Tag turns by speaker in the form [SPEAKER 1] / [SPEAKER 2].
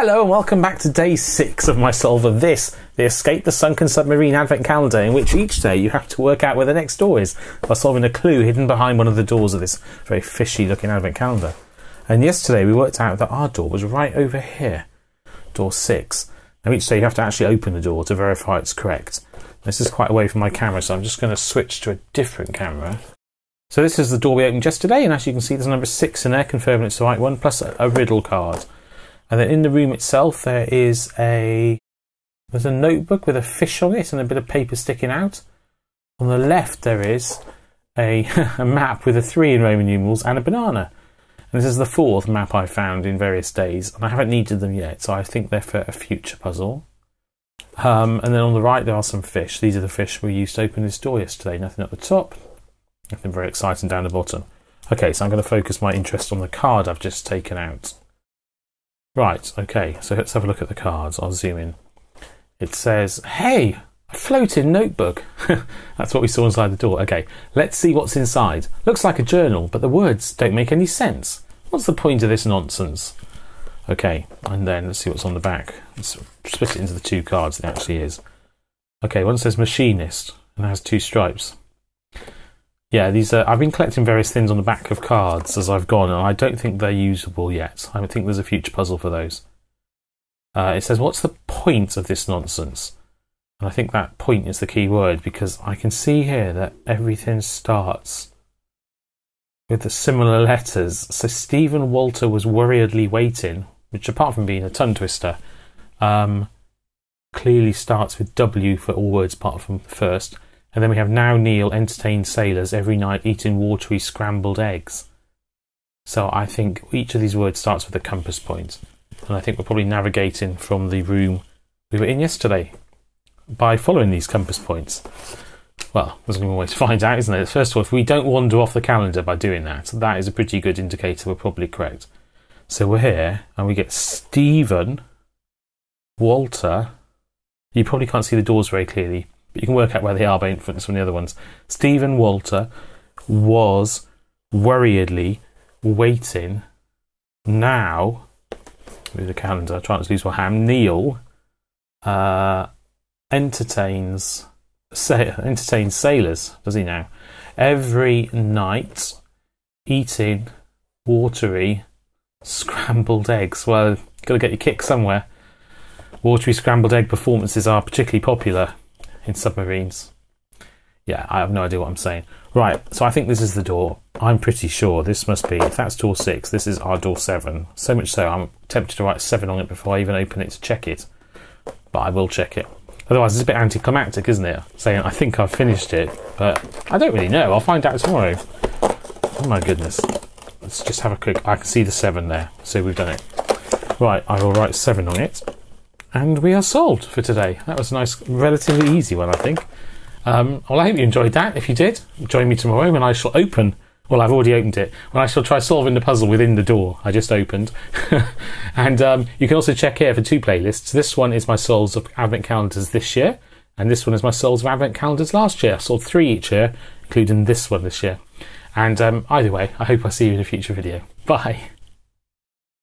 [SPEAKER 1] Hello and welcome back to day six of my solve of this, the Escape the Sunken Submarine Advent Calendar, in which each day you have to work out where the next door is by solving a clue hidden behind one of the doors of this very fishy looking Advent Calendar. And yesterday we worked out that our door was right over here, door six. Now each day you have to actually open the door to verify it's correct. This is quite away from my camera, so I'm just going to switch to a different camera. So this is the door we opened yesterday, and as you can see there's a number six in there confirming it's the right one, plus a riddle card. And then in the room itself, there is a there's a notebook with a fish on it and a bit of paper sticking out. On the left, there is a, a map with a three in Roman numerals and a banana. And this is the fourth map I found in various days, and I haven't needed them yet, so I think they're for a future puzzle. Um, and then on the right, there are some fish. These are the fish we used to open this door yesterday. Nothing at the top, nothing very exciting down the bottom. Okay, so I'm going to focus my interest on the card I've just taken out. Right, okay, so let's have a look at the cards. I'll zoom in. It says, hey, a floating notebook. That's what we saw inside the door. Okay, let's see what's inside. Looks like a journal, but the words don't make any sense. What's the point of this nonsense? Okay, and then let's see what's on the back. Let's split it into the two cards it actually is. Okay, one says machinist and has two stripes. Yeah, these are, I've been collecting various things on the back of cards as I've gone, and I don't think they're usable yet. I think there's a future puzzle for those. Uh, it says, What's the point of this nonsense? And I think that point is the key word because I can see here that everything starts with the similar letters. So Stephen Walter was worriedly waiting, which, apart from being a tongue twister, um, clearly starts with W for all words apart from the first. And then we have now Neil entertains sailors every night eating watery scrambled eggs. So I think each of these words starts with a compass point. And I think we're probably navigating from the room we were in yesterday by following these compass points. Well, there's only one way to find out, isn't there? First of all, if we don't wander off the calendar by doing that, that is a pretty good indicator we're probably correct. So we're here and we get Stephen, Walter. You probably can't see the doors very clearly, but you can work out where they are by inference from the other ones. Stephen Walter was worriedly waiting. Now, with the calendar, trying to lose my ham. Neil uh, entertains sa- entertains sailors. Does he now? Every night, eating watery scrambled eggs. Well, got to get your kick somewhere. Watery scrambled egg performances are particularly popular in submarines. Yeah, I have no idea what I'm saying. Right, so I think this is the door. I'm pretty sure this must be, if that's door six, this is our door seven. So much so, I'm tempted to write seven on it before I even open it to check it. But I will check it. Otherwise, it's a bit anticlimactic, isn't it? Saying, I think I've finished it, but I don't really know. I'll find out tomorrow. Oh my goodness. Let's just have a quick, I can see the seven there. So we've done it. Right, I will write seven on it. And we are solved for today. That was a nice, relatively easy one, I think. Um, well, I hope you enjoyed that. If you did, join me tomorrow when I shall open. Well, I've already opened it. When I shall try solving the puzzle within the door I just opened. and um, you can also check here for two playlists. This one is my solves of Advent calendars this year, and this one is my solves of Advent calendars last year. I sold three each year, including this one this year. And um, either way, I hope I see you in a future video. Bye.